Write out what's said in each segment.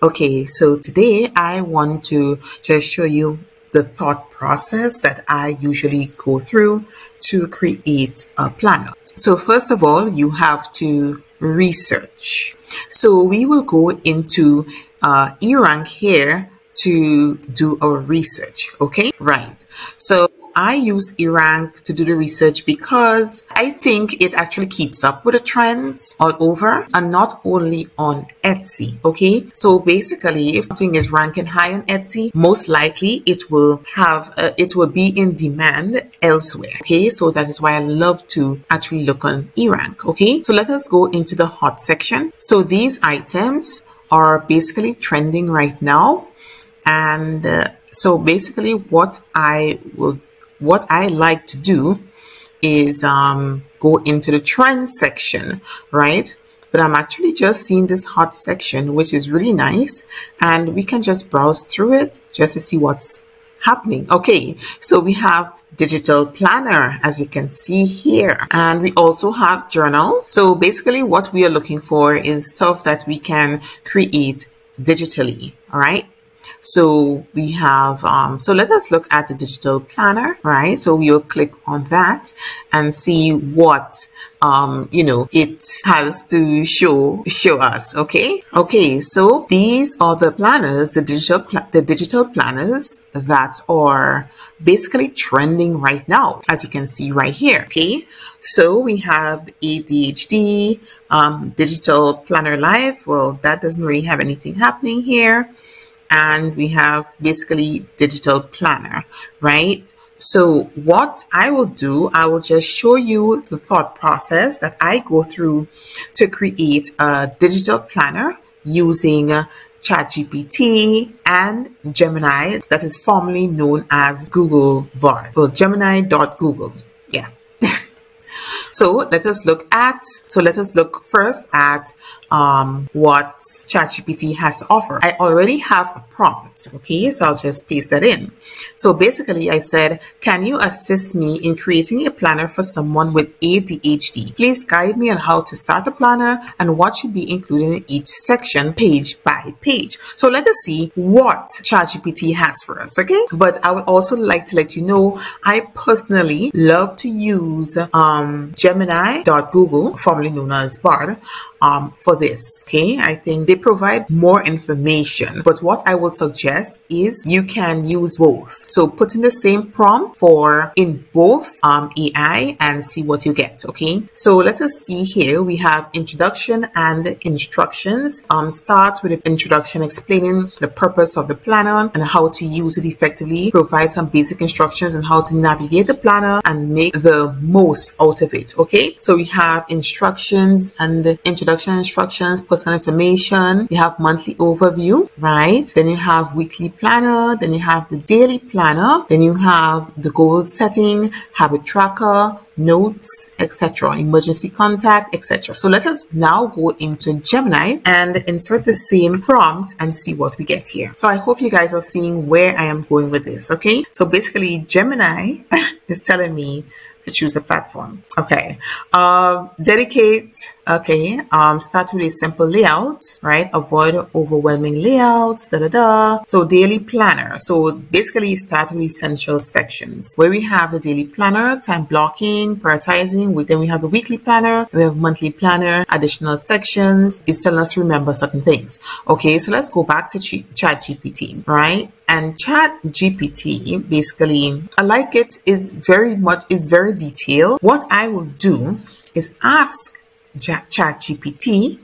Okay, so today I want to just show you the thought process that I usually go through to create a planner. So first of all, you have to research. So we will go into uh, eRank here to do our research. Okay, right. So I use eRank to do the research because I think it actually keeps up with the trends all over and not only on Etsy. Okay, so basically, if something is ranking high on Etsy, most likely it will have uh, it will be in demand elsewhere. Okay, so that is why I love to actually look on eRank. Okay, so let us go into the hot section. So these items are basically trending right now and uh, so basically what I will what I like to do is um, go into the trends section, right? But I'm actually just seeing this hot section, which is really nice. And we can just browse through it just to see what's happening. Okay, so we have digital planner as you can see here and we also have journal so basically what we are looking for is stuff that we can create digitally all right so we have, um, so let us look at the digital planner, right? So we will click on that and see what, um, you know, it has to show, show us. Okay. Okay. So these are the planners, the digital, the digital planners that are basically trending right now, as you can see right here. Okay. So we have ADHD, um, digital planner live. Well, that doesn't really have anything happening here and we have basically digital planner, right? So what I will do, I will just show you the thought process that I go through to create a digital planner using ChatGPT and Gemini that is formerly known as Google Bard. Well, Gemini.google. Yeah. so let us look at, so let us look first at um, what ChatGPT has to offer. I already have a prompt, okay? So I'll just paste that in. So basically I said, can you assist me in creating a planner for someone with ADHD? Please guide me on how to start a planner and what should be included in each section page by page. So let us see what ChatGPT has for us, okay? But I would also like to let you know, I personally love to use um, Gemini.google, formerly known as Bard, um, for this. Okay, I think they provide more information, but what I would suggest is you can use both. So put in the same prompt for in both um, AI and see what you get. Okay, so let us see here. We have introduction and instructions. Um, start with the introduction explaining the purpose of the planner and how to use it effectively. Provide some basic instructions on how to navigate the planner and make the most out of it. Okay, so we have instructions and introduction introduction instructions, personal information. You have monthly overview, right? Then you have weekly planner. Then you have the daily planner. Then you have the goal setting, habit tracker, notes, etc., emergency contact, etc. So let us now go into Gemini and insert the same prompt and see what we get here. So I hope you guys are seeing where I am going with this, okay? So basically Gemini is telling me choose a platform. Okay. Um, dedicate. Okay. Um, start with a simple layout, right? Avoid overwhelming layouts. Da da da. So daily planner. So basically, start with essential sections where we have the daily planner, time blocking, prioritizing. We, then we have the weekly planner. We have monthly planner, additional sections. It's telling us to remember certain things. Okay. So let's go back to Chat GPT, right? and chat gpt basically i like it it's very much it's very detailed what i will do is ask chat gpt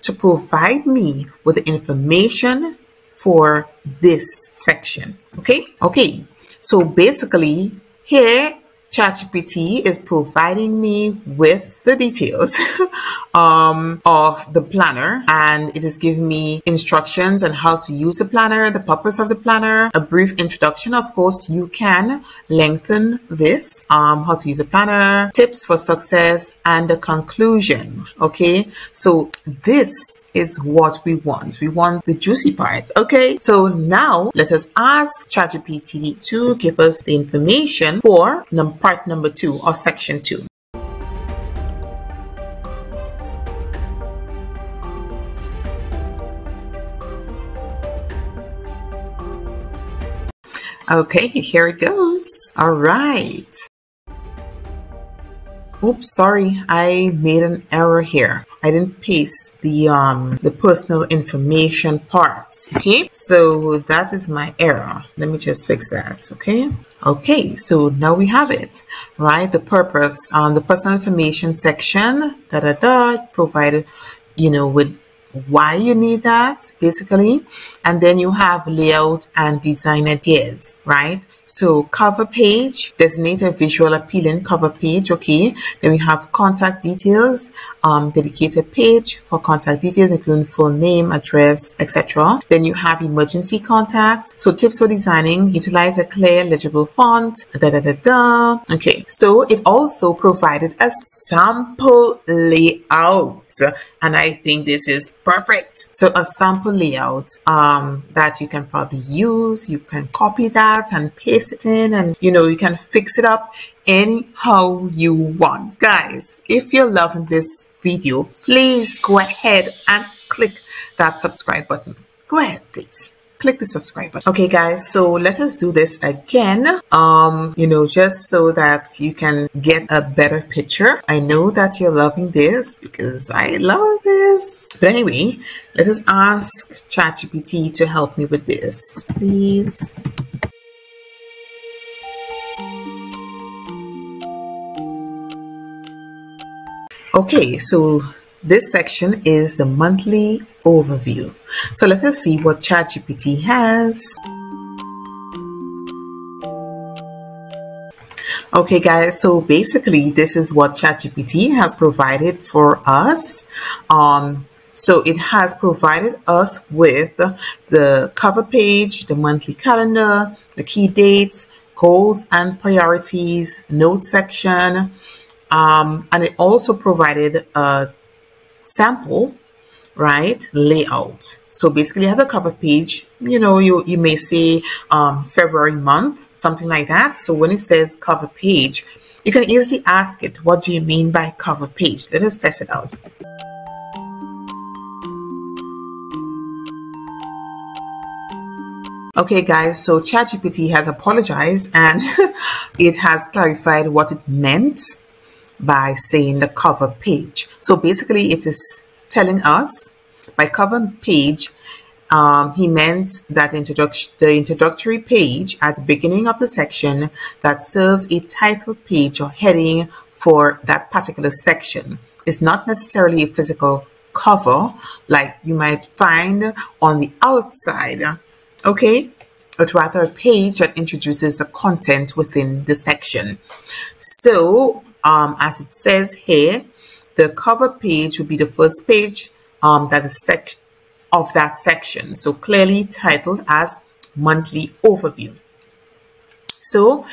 to provide me with the information for this section. Okay? Okay. So basically here ChatGPT is providing me with the details um, of the planner and it is giving me instructions on how to use the planner, the purpose of the planner, a brief introduction. Of course, you can lengthen this, um, how to use a planner, tips for success, and a conclusion. Okay, so this is what we want. We want the juicy part. Okay, so now let us ask ChatGPT to give us the information for part number 2 or section 2. Okay, here it goes. All right. Oops, sorry, I made an error here. I didn't paste the um, the personal information part. Okay, so that is my error. Let me just fix that. Okay, Okay, so now we have it, right? The purpose on um, the personal information section, da da da, provided, you know, with why you need that basically. And then you have layout and design ideas right? So cover page designate a visual appealing cover page okay? Then we have contact details um, dedicated page for contact details including full name address etc then you have emergency contacts. So tips for designing utilize a clear legible font da da da da. Okay. So it also provided a sample layout and I think this is perfect. So a sample layout um, that you can probably use, you can copy that and paste it in and you know, you can fix it up anyhow you want. Guys, if you're loving this video, please go ahead and click that subscribe button. Go ahead, please click the subscribe button. Okay guys, so let us do this again. Um, you know, just so that you can get a better picture. I know that you're loving this because I love this. But anyway, let us ask ChatGPT to help me with this, please. Okay, so this section is the monthly overview. So let us see what ChatGPT has. Okay guys, so basically this is what ChatGPT has provided for us. Um, so it has provided us with the cover page, the monthly calendar, the key dates, goals and priorities, note section, um, and it also provided a sample right layout. So basically you have cover page. You know you you may say um, february month something like that. So when it says cover page you can easily ask it what do you mean by cover page? Let us test it out. Okay guys, so ChatGPT has apologized and it has clarified what it meant by saying the cover page. So basically it is telling us by cover page, um, he meant that introduction, the introductory page at the beginning of the section that serves a title page or heading for that particular section. is not necessarily a physical cover like you might find on the outside, okay? But rather a page that introduces the content within the section. So um, as it says here, the cover page will be the first page um, that is sec of that section. So clearly titled as monthly overview. So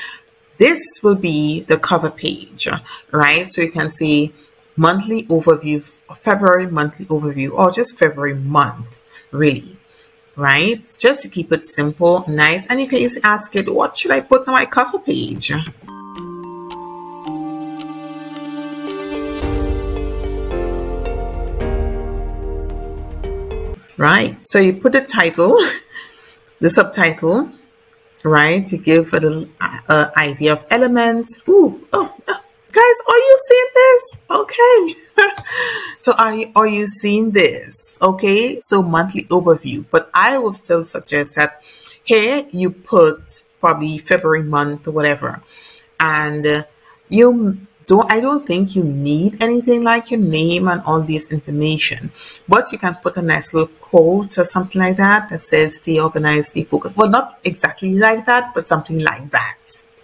this will be the cover page, right? So you can see monthly overview, February monthly overview, or just February month, really, right? Just to keep it simple, nice. And you can easily ask it, what should I put on my cover page? Right? So you put the title, the subtitle, right? To give a little uh, idea of elements. Ooh, oh, oh, guys, are you seeing this? Okay. so are you, are you seeing this? Okay, so monthly overview. But I will still suggest that here you put probably February month or whatever. And uh, you don't I don't think you need anything like your name and all this information, but you can put a nice little quote or something like that that says stay organized, stay focused. Well, not exactly like that, but something like that,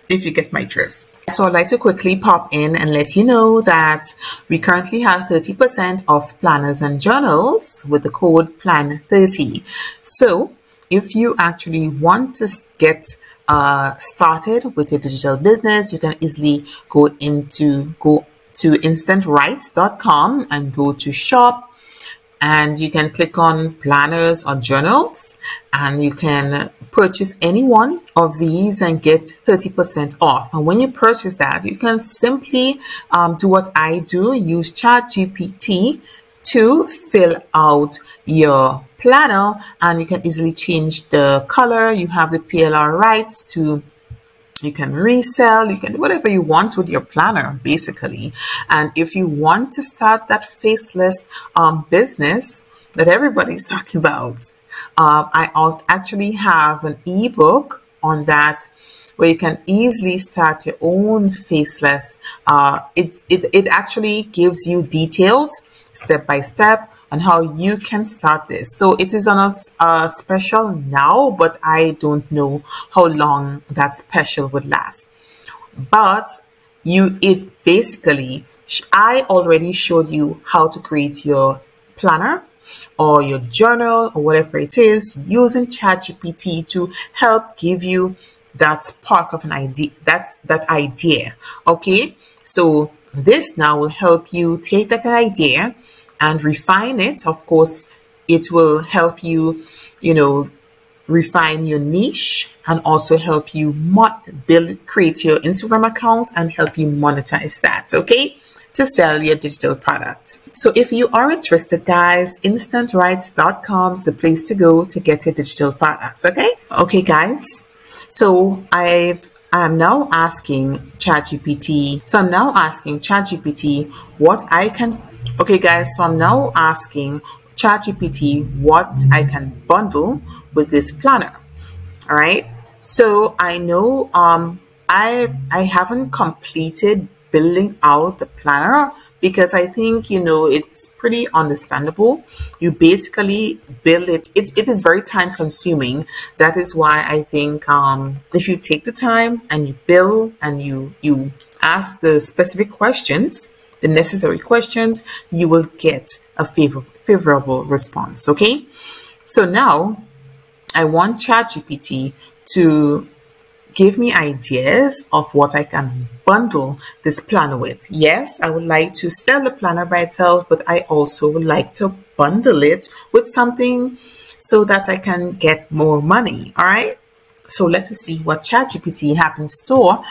if you get my drift. So I'd like to quickly pop in and let you know that we currently have 30% off planners and journals with the code PLAN30. So if you actually want to get uh, started with your digital business, you can easily go into go to instantrights.com and go to shop and you can click on planners or journals and you can purchase any one of these and get 30% off. And when you purchase that you can simply um, do what I do use ChatGPT to fill out your planner and you can easily change the color. You have the PLR rights to you can resell, you can do whatever you want with your planner, basically. And if you want to start that faceless um, business that everybody's talking about, um, I actually have an ebook on that where you can easily start your own faceless. Uh, it, it, it actually gives you details step by step on how you can start this. So it is on a, a special now, but I don't know how long that special would last. But you, it basically, I already showed you how to create your planner or your journal or whatever it is using ChatGPT to help give you that spark of an idea. That's that idea. Okay. So this now will help you take that idea and refine it. Of course, it will help you, you know, refine your niche and also help you build, create your Instagram account and help you monetize that. Okay to sell your digital product. So if you are interested, guys, instantrights.com is the place to go to get your digital products. Okay. Okay, guys. So I've I'm now asking ChatGPT. So I'm now asking ChatGPT what I can. Okay, guys. So I'm now asking ChatGPT what I can bundle with this planner. All right. So I know um I I haven't completed building out the planner because I think, you know, it's pretty understandable. You basically build it. It, it is very time consuming. That is why I think um, if you take the time and you build and you, you ask the specific questions, the necessary questions, you will get a favor, favorable response. Okay. So now I want ChatGPT to give me ideas of what I can bundle this planner with. Yes, I would like to sell the planner by itself, but I also would like to bundle it with something so that I can get more money. All right. So let us see what ChatGPT has in store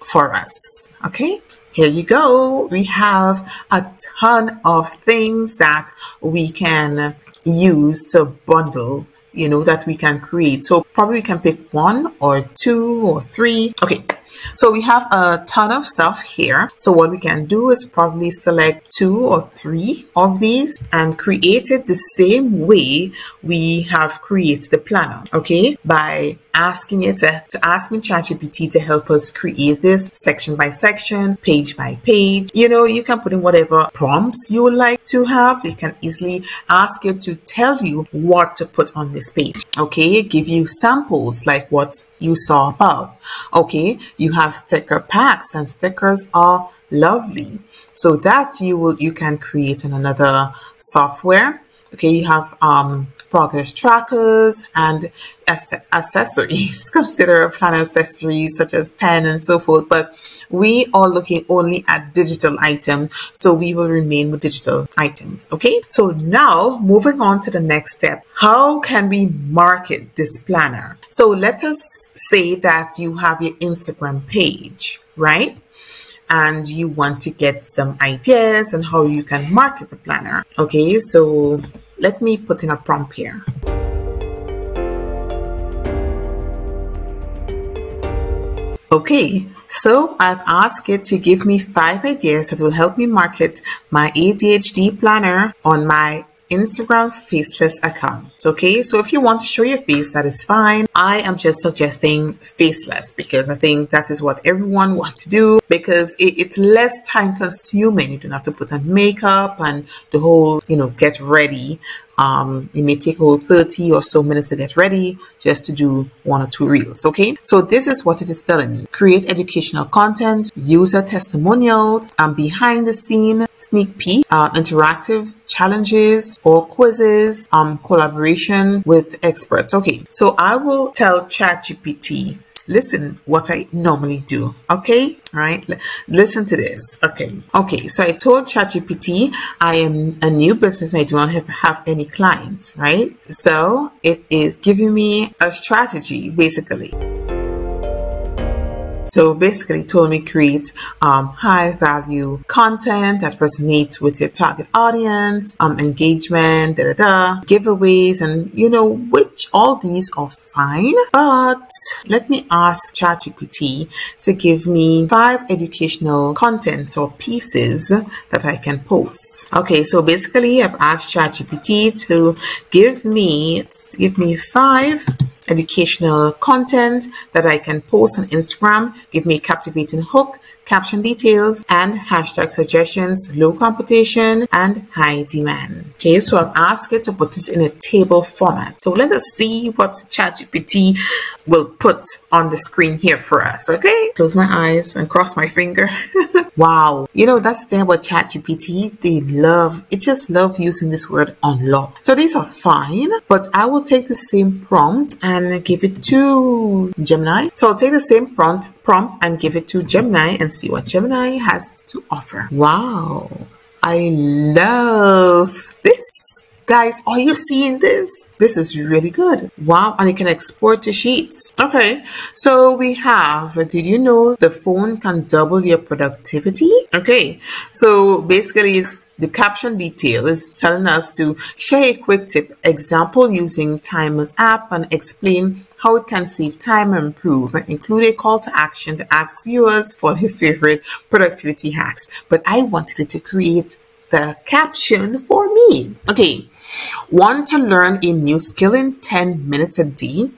for us. Okay. Here you go. We have a ton of things that we can use to bundle you know, that we can create. So probably we can pick one or two or three. Okay. So we have a ton of stuff here. So what we can do is probably select two or three of these and create it the same way we have created the planner. Okay. By asking it to, to ask me ChatGPT to help us create this section by section, page by page. You know, you can put in whatever prompts you would like to have. You can easily ask it to tell you what to put on this page. Okay, give you samples like what you saw above. Okay, you have sticker packs and stickers are lovely. So that you will you can create in another software. Okay, you have um progress trackers, and accessories. Consider plan accessories such as pen and so forth. But we are looking only at digital items, so we will remain with digital items. Okay. So now moving on to the next step. How can we market this planner? So let us say that you have your Instagram page, right? and you want to get some ideas on how you can market the planner. Okay, so let me put in a prompt here. Okay, so I've asked it to give me five ideas that will help me market my ADHD planner on my Instagram faceless account. Okay, so if you want to show your face, that is fine. I am just suggesting faceless because I think that is what everyone wants to do because it, it's less time consuming. You don't have to put on makeup and the whole, you know, get ready um, it may take about 30 or so minutes to get ready just to do one or two reels. Okay. So this is what it is telling me. Create educational content, user testimonials, and behind the scene sneak peek, uh, interactive challenges or quizzes, um, collaboration with experts. Okay. So I will tell ChatGPT listen what I normally do. Okay, all right. Listen to this. Okay, okay. So I told ChatGPT I am a new business. I do not have, have any clients. Right. So it is giving me a strategy basically. So basically told me create um, high value content that resonates with your target audience, um, engagement, da da da, giveaways, and you know, which all these are fine. But let me ask ChatGPT to give me five educational contents or pieces that I can post. Okay, so basically I've asked ChatGPT to give me give me five educational content that I can post on Instagram, give me a captivating hook, caption details, and hashtag suggestions, low competition, and high demand. Okay, so I've asked it to put this in a table format. So let us see what ChatGPT will put on the screen here for us. Okay, close my eyes and cross my finger. wow, you know, that's the thing about ChatGPT. They love, it just love using this word unlock. So these are fine, but I will take the same prompt and give it to Gemini. So I'll take the same prompt, prompt and give it to Gemini and see what Gemini has to offer. Wow, I love this. Guys, are you seeing this? This is really good. Wow, and you can export to sheets. Okay, so we have, did you know the phone can double your productivity? Okay, so basically it's the caption detail is telling us to share a quick tip example using Timers app and explain how it can save time and improve and include a call to action to ask viewers for their favorite productivity hacks. But I wanted it to create the caption for me. Okay, want to learn a new skill in 10 minutes a day?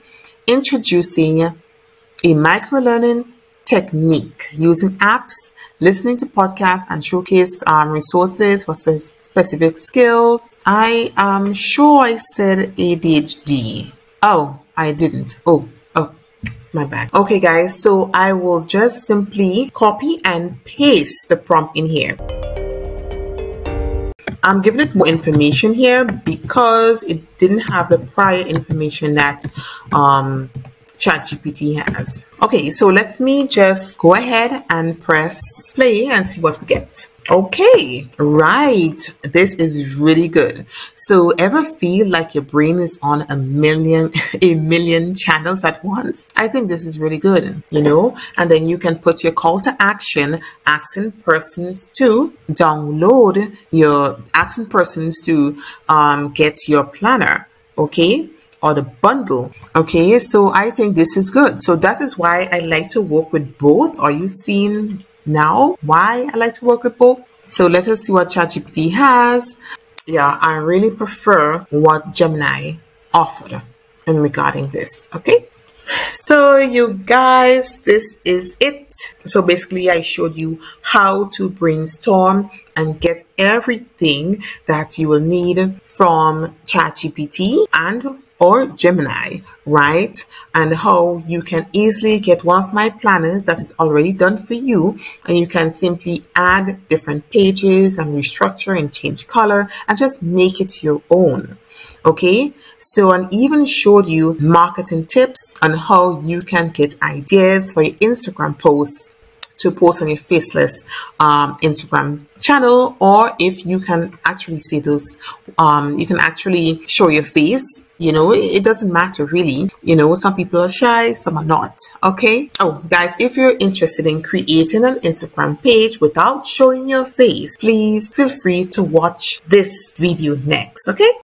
Introducing a micro learning technique using apps, listening to podcasts, and showcase um, resources for spe specific skills. I am sure I said ADHD. Oh, I didn't. Oh, oh, my bad. Okay, guys, so I will just simply copy and paste the prompt in here. I'm giving it more information here because it didn't have the prior information that um, ChatGPT has. Okay, so let me just go ahead and press play and see what we get. Okay, right. This is really good. So ever feel like your brain is on a million, a million channels at once? I think this is really good, you know, and then you can put your call to action asking persons to download your asking persons to um, get your planner. Okay, or the bundle. Okay, so I think this is good. So that is why I like to work with both. Are you seeing now why I like to work with both? So let us see what ChatGPT has. Yeah, I really prefer what Gemini offered in regarding this. Okay. So you guys, this is it. So basically I showed you how to brainstorm and get everything that you will need from ChatGPT and or Gemini, right? And how you can easily get one of my planners that is already done for you and you can simply add different pages and restructure and change color and just make it your own. Okay, so and even showed you marketing tips on how you can get ideas for your Instagram posts to post on your faceless um, Instagram channel, or if you can actually see those, um, you can actually show your face. You know, it, it doesn't matter really. You know, some people are shy, some are not. Okay. Oh, guys, if you're interested in creating an Instagram page without showing your face, please feel free to watch this video next. Okay.